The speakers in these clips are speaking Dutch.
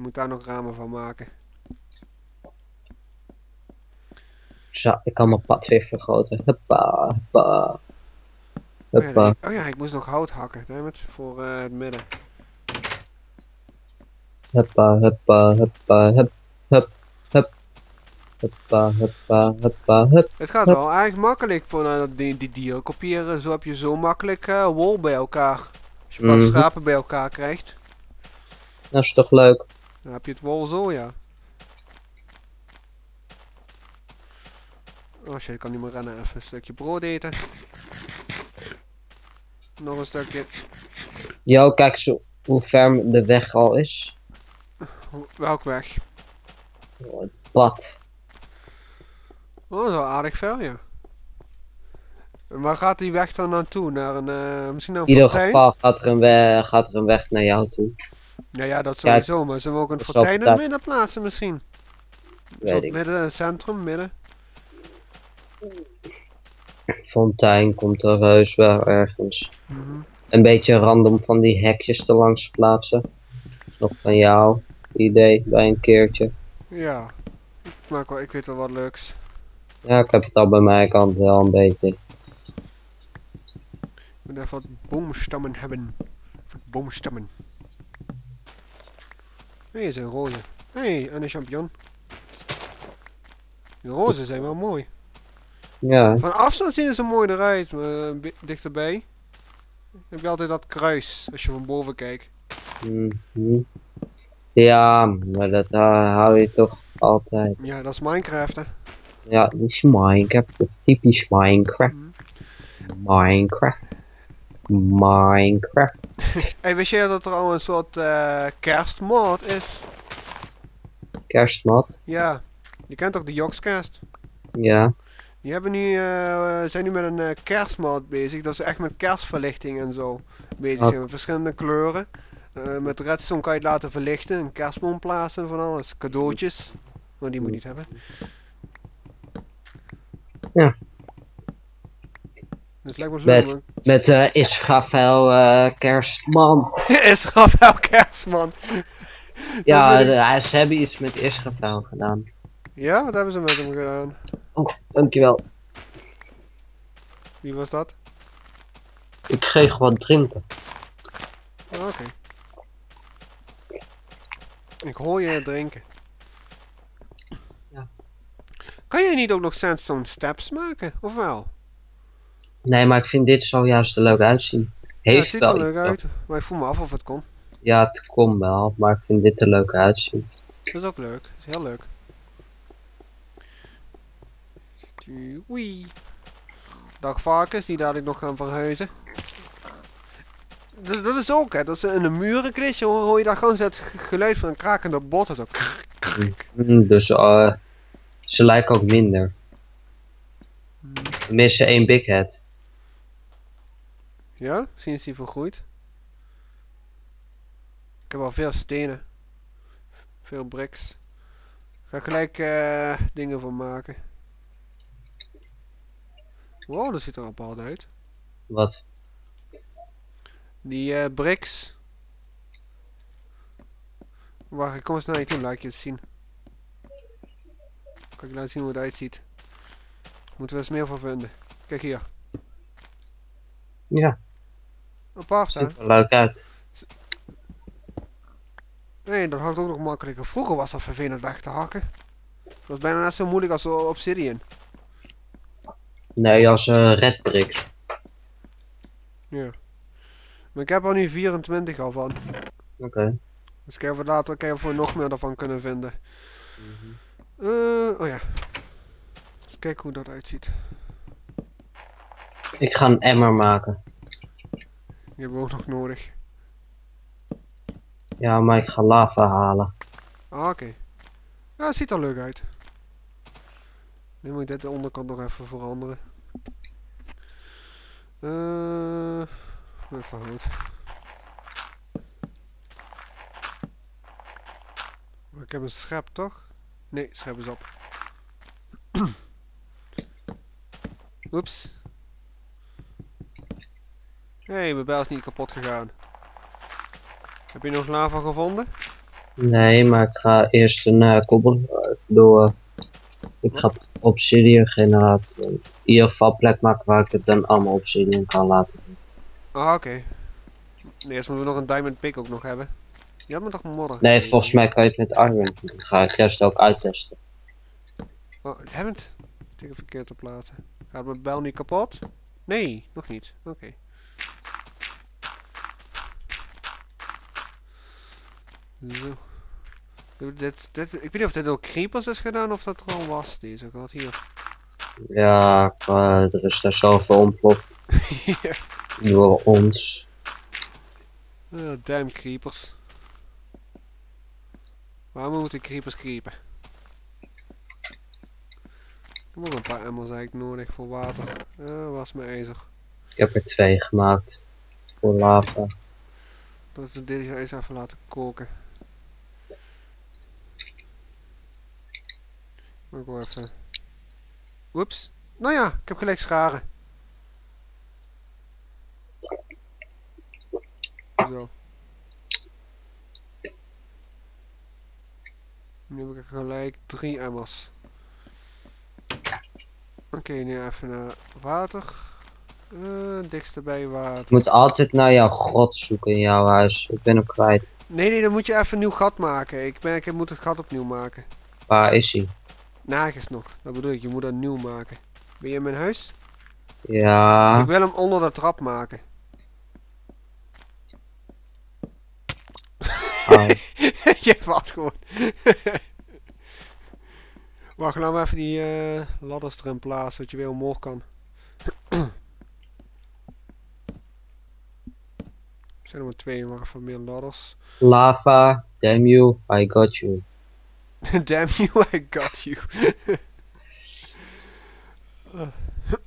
Moet daar nog ramen van maken. Zo, ik kan mijn pad weer vergroten. Huppa, huppa. Oh ja, Huppa. oh ja, ik moest nog hout hakken, dammit, voor eh, het midden. Huppa, huppa, huppa, hup, hup, hup. Huppa, huppa, huppa, hup. Het gaat wel eigenlijk makkelijk voor eh, die, die dieren kopiëren. Zo heb je zo makkelijk eh, wol bij elkaar. Als je paar Mhm. schapen bij elkaar krijgt, Dat is toch leuk? Dan heb je het wol zo, ja. Oh shit, ik kan niet meer rennen. Even een stukje brood eten. Nog een stukje. Yo, kijk zo hoe ver de weg al is. Welk weg? Oh, Het pad. Oh, wel aardig ver, ja. En Waar gaat die weg dan naartoe? Naar een, eh, misschien naar In een ieder fontein? geval gaat er, een weg, gaat er een weg naar jou toe. Ja, ja, dat sowieso. Maar ze mogen een dat is fontein in het midden plaatsen misschien. Zo Weet ik. midden, centrum, midden. Fontein komt er heus wel ergens. Mhm. Een beetje random van die hekjes er langs plaatsen. Is nog van jou idee bij een keertje. Ja. Ik, maak wel, ik weet wel wat leuks. Ja, ik heb het al bij mijn kant wel een beetje. Ik moet even wat boomstammen hebben. Boomstammen. Hé, hey, een roze. Hé, hey, en een champignon. Die rozen zijn wel mooi. Ja, Van afstand zien ze mooi eruit, maar eh, bi- dichterbij heb je altijd dat kruis als je van boven kijkt. mhm. ja maar dat hou je toch altijd. Ja, dat is Minecraft hè. Ja, die is Minecraft. Dat is typisch Minecraft. Mhm. Minecraft. Minecraft. Hey, wist jij dat er al een soort eh kerstmod is? Kerstmat. Ja, je kent ook de Jokskerst. Ja. Die hebben nu, eh, zijn nu met een eh, kerstmod bezig. Dat ze echt met kerstverlichting en zo bezig Wat? zijn. Met verschillende kleuren. Eh, met redstone kan je het laten verlichten. Een kerstboom plaatsen van alles. Cadeautjes. Maar die moet je niet hebben. Ja. Zo. Met-. Met eh Israël eh Kerstman. is Rafael Kerstman. Ja, de- hij- ze hebben iets met Israël gedaan. Ja, wat hebben ze met hem gedaan? Oh, dankjewel. Wie was dat? Ik kreeg wat drinken. Oh, Oké. Ik hoor je drinken. Ja. Kan je niet ook nog sandstone steps maken? Of wel? Nee, maar ik vind dit zojuist er leuk uitzien. Ja, het Heeft ziet er leuk uit. Maar ik voel me af of het kon. Ja, het komt wel, maar ik vind dit er leuk uitzien. Dat is ook leuk. Dat is heel leuk. Wee. Dag varkens die dadelijk nog gaan verhuizen. Dat, dat is ook hè, dat ze in de muren kletsen, hoor, hoor je daar gewoon het geluid van een krakende botten zo. Mm, dus eh, ze lijken ook minder. Hmm. We missen één big head. Ja, misschien is die vergroeid. Ik heb al veel stenen. Veel bricks. Ik ga gelijk eh, dingen van maken. Wow, dat ziet er apart uit. Wat? Die eh bricks. Wacht, ik kom eens naar je toe, laat ik je het zien. Kan ik laten zien hoe het uitziet. Moeten we eens meer van vinden. Kijk hier. Ja, Apart hè? er leuk uit. Nee, dat hakt ook nog makkelijker. Vroeger was dat vervelend weg te hakken. Dat was bijna net zo moeilijk als Obsidian. Nee, als eh red bricks. Ja. Maar ik heb er nu 24 al van. Oké. Dus ik heb later kijken of we nog meer ervan kunnen vinden. Mhm. Eh, oh ja. Eens kijken hoe dat uitziet. Ik ga een emmer maken. Die hebben we ook nog nodig. Ja, maar ik ga lava halen. Ah, oké. Ja, het ziet er leuk uit. Nu moet ik dit de onderkant nog even veranderen. Eh, even hout. Maar ik heb een schep, toch? Nee, schep is op. Oeps. Hé, hey, mijn bel is niet kapot gegaan. Heb je nog lava gevonden? Nee, maar ik ga eerst een. Ik bedoel, eh, ik ga obsidian generator. In ieder geval plek maken waar ik het dan allemaal obsidian kan laten. Ah, oké. Nee, eerst moeten we nog een diamond pick ook nog hebben. Je had me toch morgen? Nee, volgens mij kan je het met iron. Dan ga ik rest ook uittesten. Oh. Ik heb verkeerd te plaatsen. Gaat mijn bel niet kapot? Nee, nog niet. Oké. Zo. Dit, dit, ik weet niet of dit door creepers is gedaan of dat er al was. Deze gaat hier. Ja, eh, er is daar ontploft hier. door ons. Ah, damn creepers. Waarom moeten creepers creepen? Ik heb ook een paar emmers eigenlijk nodig voor water. Ah, was mijn ijzer. Ik heb er twee gemaakt. Voor lava. Dat we deze eens even laten koken. Maar ik wil even... Oeps. Nou ja, ik heb gelijk scharen. Zo. Nu heb ik gelijk drie emmers. Oké, nu even naar water. Eh, dikste bij water. Ik moet altijd naar jouw grot zoeken in jouw huis. Ik ben hem kwijt. Nee, nee, dan moet je even een nieuw gat maken. Ik ben, ik moet het gat opnieuw maken. Waar is hij? Nergens nog. Dat bedoel ik, je moet dat nieuw maken. Ben je in mijn huis? Ja. Ik wil hem onder de trap maken. Oh, je valt gewoon. Wacht, laten we even die eh, ladders erin plaatsen, dat je weer omhoog kan. zijn er maar twee, maar even meer ladders. lava. Damn you. I got you. Damn you, I got you.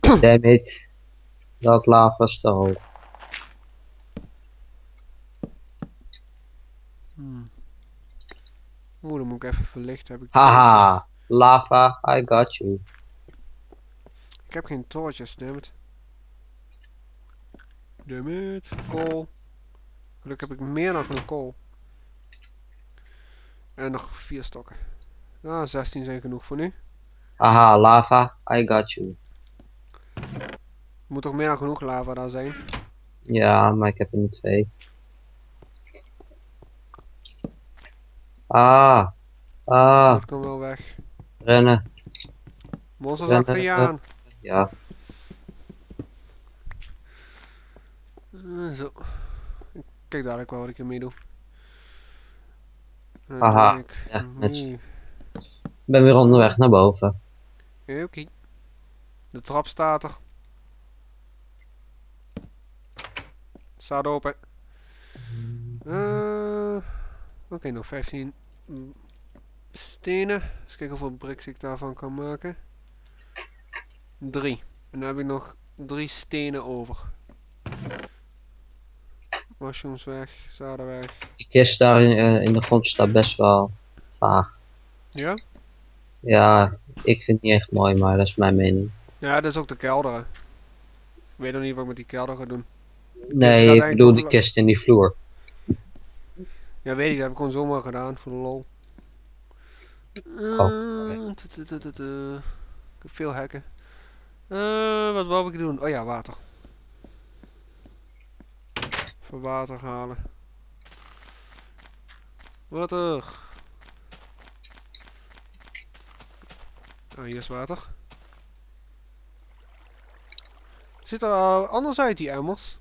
Damn it. Dat lava is te hoog. Hmm. Oeh, dan moet ik even verlichten. Heb ik Haha. Lava. I got you. Ik heb geen torches, dammit. Dammit. Kool. Gelukkig heb ik meer dan genoeg kool. En nog vier stokken. Ah, 16 zijn genoeg voor nu. Haha. Lava. I got you. Moet toch meer dan genoeg lava daar zijn? Ja, maar ik heb er nu twee. Ah. Ah. Dat kan wel weg. Rennen. Monsters Ja, achter je aan. Ja. Eh, zo. Kijk dadelijk wel wat ik ermee doe. Dan Haha, doe ik ja, ben weer onderweg naar boven. Oké. De trap staat er. Staat open. Eh, Oké, nog 15 mm, stenen. Eens kijken hoeveel bricks ik daarvan kan maken. Drie. En dan heb ik nog drie stenen over. Mushrooms weg, zaden weg. Die kist daar in, eh, in de grond staat best wel vaag. Ja? Ja, ik vind het niet echt mooi, maar dat is mijn mening. Ja, dat is ook de kelder. hè. Ik weet nog niet wat ik met die kelder ga doen. Nee, gaat ik bedoel die wel- kist in die vloer. Ja, weet ik, dat heb ik gewoon zomaar gedaan voor de lol. Oh, Eh. Ik heb veel hekken. Eh, wat wou ik doen? Oh ja, water. Even water halen. Water. Ah, hier is water. Ziet er eh, anders uit, die emmers.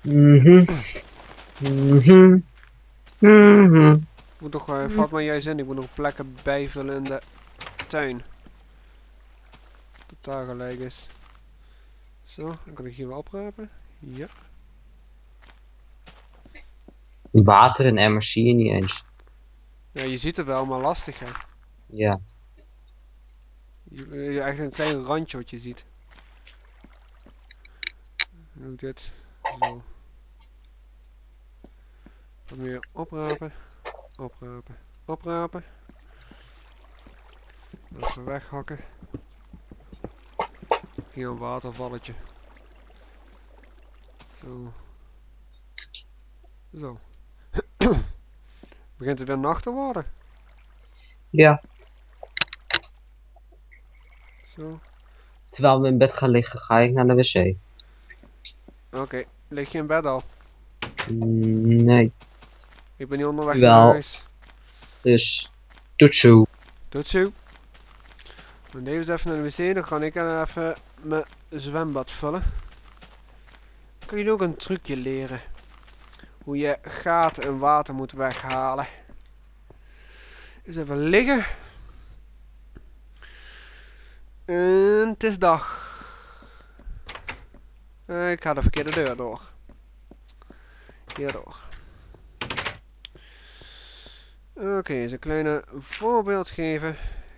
Mhm. Mhm. Mhm. Ik moet toch, uh, vat maar jij zin, ik moet nog plekken bijvullen in de tuin. Dat daar gelijk is. Zo, dan kan ik hier wel oprapen. Ja. Water en emmers zie je niet eens. Ja, je ziet het wel, maar lastig hè. Ja. Je, eh, eigenlijk een klein randje wat je ziet. Doe dit. Zo. Wat meer oprapen. Oprapen. Oprapen. Even weghakken. Hier een watervalletje. Zo. Zo. Begint het weer nacht te worden? Ja, Zo. terwijl we in bed gaan liggen, ga ik naar de wc. Oké, lig je in bed al? Mm, Nee, Ik ben niet onderweg Wel. naar huis. dus tot zo. Tot zo. Dan even even naar de wc, dan kan ik even mijn zwembad vullen. Kan je ook een trucje leren. Hoe je gaten en water moet weghalen. Eens even liggen. En het is dag. Eh, ik ga de verkeerde deur door. Hierdoor. Oké, eens een kleine voorbeeld geven.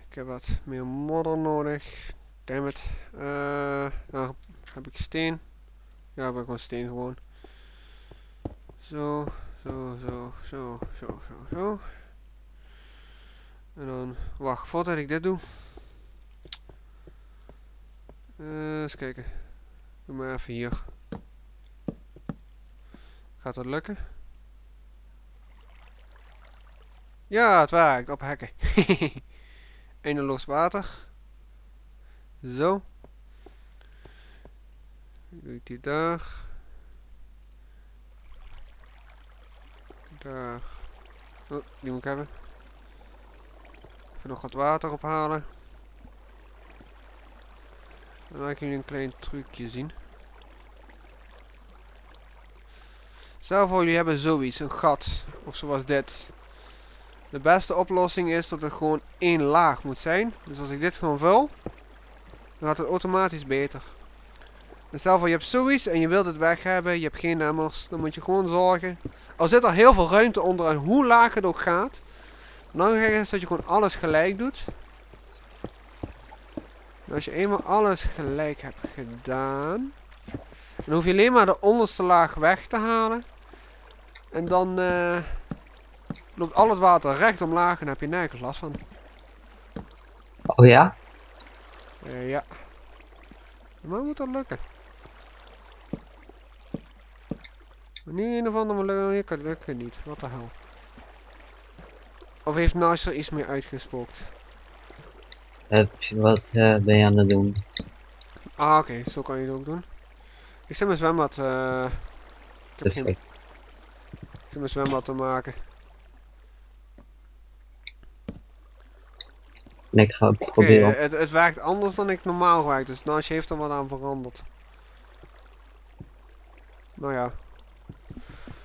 Ik heb wat meer modder nodig. Dammit. Eh nou heb ik steen. Ja, heb ik gewoon steen gewoon. Zo, zo, zo, zo, zo, zo, zo. En dan, wacht, voordat ik dit doe. Eh, eens kijken. Doe maar even hier. Gaat dat lukken? Ja, het werkt. Op hekken. Eindeloos water. Zo. Doe ik die daar. Daar. Oh, die moet ik hebben. Even nog wat water ophalen. En dan laat ik jullie een klein trucje zien. Stel voor jullie hebben zoiets, een gat. Of zoals dit. De beste oplossing is dat het gewoon één laag moet zijn. Dus als ik dit gewoon vul, dan gaat het automatisch beter. En stel voor je hebt zoiets en je wilt het weg hebben, je hebt geen emmers, dan moet je gewoon zorgen. Al zit er heel veel ruimte onder en hoe laag het ook gaat. Belangrijk is dat je gewoon alles gelijk doet. En als je eenmaal alles gelijk hebt gedaan, dan hoef je alleen maar de onderste laag weg te halen. En dan eh, loopt al het water recht omlaag en heb je nergens last van. Oh ja? Eh, ja. Maar moet dat lukken. Maar nu een of andere manier kan het lukken niet. Wat de hel. Of heeft Nice er iets meer uitgespookt? Heb je- Wat eh, ben je aan het doen? Ah, oké. Zo kan je het ook doen. Ik zet mijn zwembad... eh ik, heb geen, Perfect. ik zet mijn zwembad te maken. En ik ga het proberen. het, het werkt anders dan ik normaal werk. Dus Nice heeft er wat aan veranderd. Nou ja.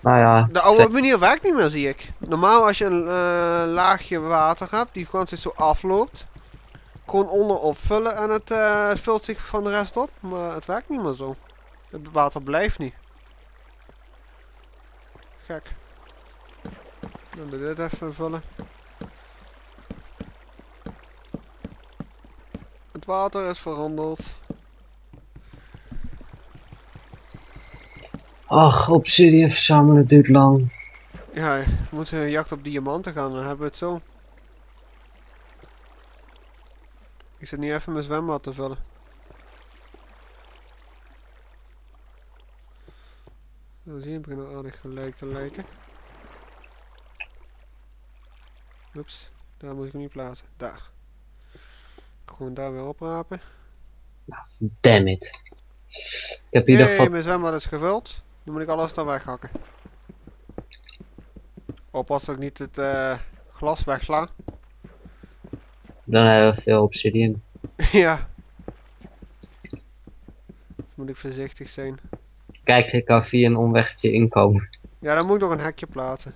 Nou ja, De oude manier werkt niet meer, zie ik. Normaal als je een eh, laagje water hebt, die gewoon zich zo afloopt. Gewoon onderop vullen en het eh, vult zich van de rest op. Maar het werkt niet meer zo. Het water blijft niet. Gek. Dan doe dit even vullen. Het water is veranderd. Ach, obsidian verzamelen duurt lang. Ja, we moeten jacht op diamanten gaan, dan hebben we het zo. Ik zit nu even mijn zwembad te vullen. Dan zie je, al aardig gelijk te lijken. Oeps, daar moet ik hem niet plaatsen. Daar. Gewoon daar weer oprapen. Damn it. Ik heb geval... mijn zwembad is gevuld. Nu moet ik alles dan weghakken. Oppas dat ik niet het eh, glas wegsla. Dan hebben we veel obsidian. ja. Moet ik voorzichtig zijn. Kijk, ik kan via een omweggetje inkomen. Ja, dan moet ik nog een hekje plaatsen.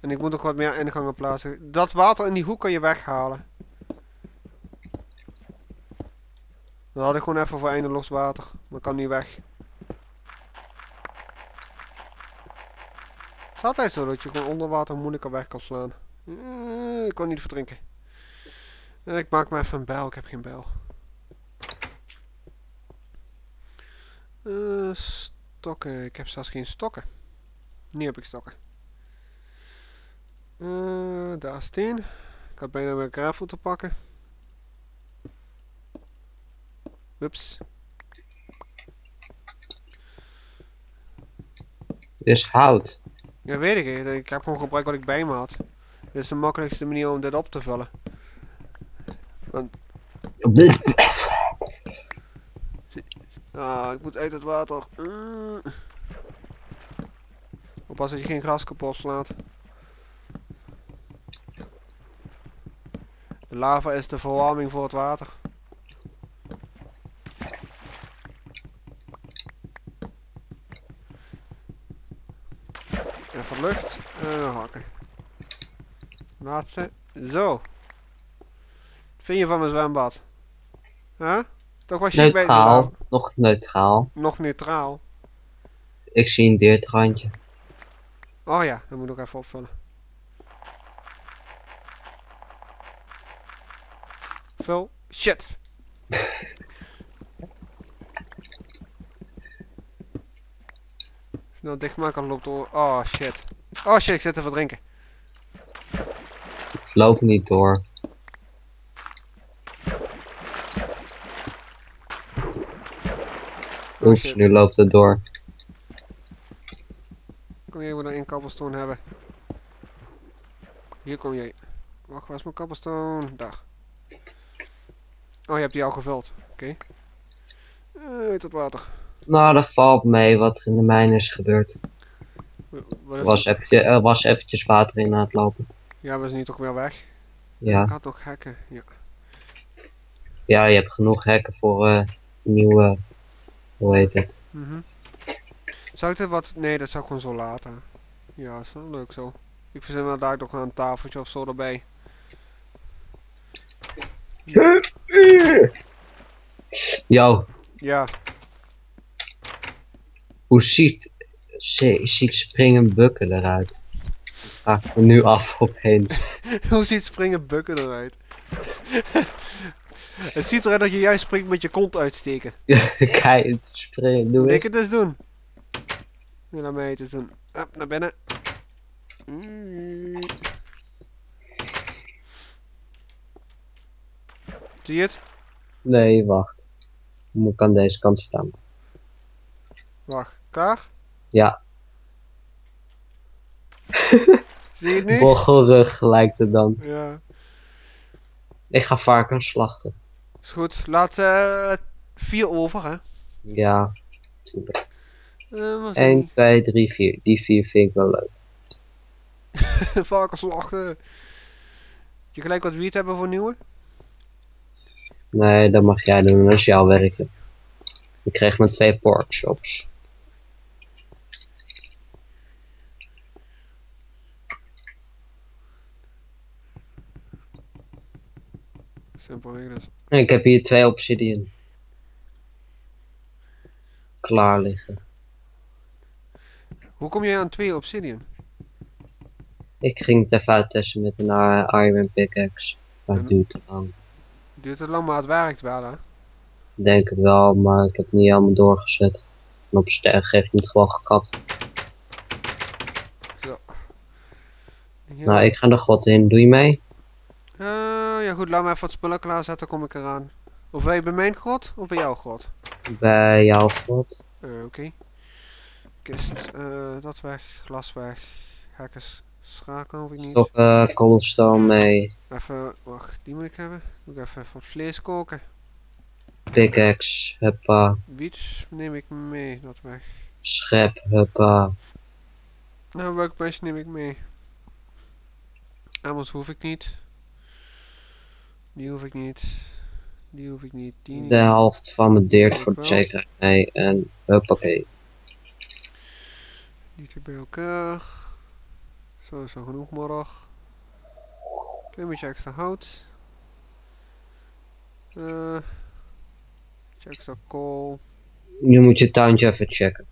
En ik moet nog wat meer ingangen plaatsen. Dat water in die hoek kan je weghalen. Dan had ik gewoon even voor eindeloos water. Maar kan niet weg. Het is altijd zo dat je gewoon onder water moeilijker weg kan slaan. Eh, ik kan niet verdrinken. Eh, ik maak maar even een bijl. Ik heb geen bijl. Eh, stokken. Ik heb zelfs geen stokken. Nu heb ik stokken. Eh, daar is steen. Ik had bijna mijn gravel te pakken. Ups. Dus hout. Ja, weet ik. Ik heb gewoon gebruikt wat ik bij me had. Dit is de makkelijkste manier om dit op te vullen. Ah, ik moet uit het water. Uh. Oppas dat je geen gras kapot slaat. De lava is de verwarming voor het water. Even lucht en dan hakken. Laatste. Zo. Wat vind je van mijn zwembad? Huh? Toch was je Neutraal. Nog neutraal. nog neutraal. Ik zie een deertrandje. Oh ja, dat moet ik even opvullen. Vul. Shit. Snel dichtmaken, dan loopt door. Oh shit. Oh shit, ik zit te verdrinken. Loop niet door. Oh Oeps, nu loopt het door. Kom je even naar één cobblestone hebben? Hier kom je. Wacht, waar is mijn cobblestone? Daar. Oh, je hebt die al gevuld. Oké. Eh, uit het water. Nou, dat valt mee wat er in de mijn is gebeurd. Er was, eventjes, er was eventjes water in aan het lopen. Ja, we zijn nu toch weer weg. Ik Ja, had nog hekken. Ja. ja je hebt genoeg hekken voor eh nieuwe... Hoe heet het? Mhm. Zou ik dit wat... Nee, dat zou ik gewoon zo laten. Ja, is wel leuk zo. Ik verzin wel daar nog een tafeltje of zo erbij. Yo, Ja, hoe ziet, zie- ziet springen bukken eruit? Me nu af opeens. hoe ziet springen bukken eruit? het ziet eruit dat je juist springt met je kont uitsteken. Kijk, het springen, doe ik ik. het eens doen? Nu laat mij het eens doen. Naar binnen. Mm. Zie je het? Nee, wacht. Moet ik aan deze kant staan? Wacht, klaar? Ja, Zie je het nu? boggelrug lijkt het dan. Ja. Ik ga varkens slachten. Is goed. Laat eh vier over, hè? Ja, wat is 1, 2, 3, 4. Die 4 vind ik wel leuk. die? Varkenslachten. Je gelijk wat wiet hebben voor nieuwe? Nee, dat mag jij doen, dat is jouw werkje. Ik kreeg maar twee pork dus. Ik heb hier twee obsidian. Klaar liggen. Hoe kom je aan twee obsidian? Ik ging het even uittesten met een eh, iron pickaxe. Maar het duurt te lang. Duurt het lang, maar het werkt wel, hè? Ik Denk het wel, maar ik heb het niet allemaal doorgezet. En op sterk heeft het gewoon gekapt. Ja. Nou, ik ga de grot in. Doe je mee? Ja goed, laat me even wat spullen klaarzetten, kom ik eraan. Of je bij mijn grot of bij jouw grot? Bij jouw grot. Eh, Oké. Kist, eh, dat weg, glas weg, hekkers, schaken hoef ik niet. Stokken, cobblestone mee. Even, wacht, die moet ik hebben. Moet ik even wat vlees koken. Pickaxe, huppa. Wiet neem ik mee, dat weg. Schep, huppa. Nou, workbench neem ik mee. Anders hoef ik niet. Die hoef ik niet. Die hoef ik niet. Die niet. De helft van mijn deert voor de zekerheid mee. En huppakee. Die twee bij elkaar. Zo is al genoeg morgen. Klein beetje extra hout. Eh beetje extra kool. Nu moet je tuintje even checken.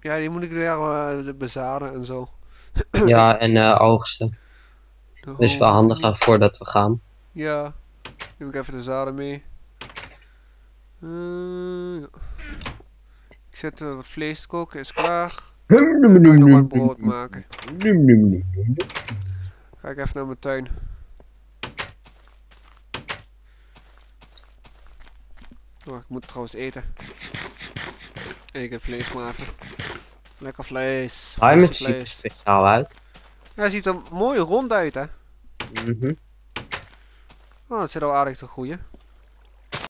Ja, die moet ik weer eh, bezaden en zo. Ja, en eh oogsten. Is wel honing handig niet. voordat we gaan. Ja. Neem ik even de zaden mee. Eh, ja. Ik zet wat vlees te koken, is klaar. Kan ik nog wat brood maken. Ga ik even naar mijn tuin. Oh, ik moet trouwens eten. En ik heb vlees maar even. Lekker vlees. Vlees, ziet er speciaal uit. Ja, hij ziet er mooi rond uit, hè. Mhm. Oh, dat zit al aardig te groeien.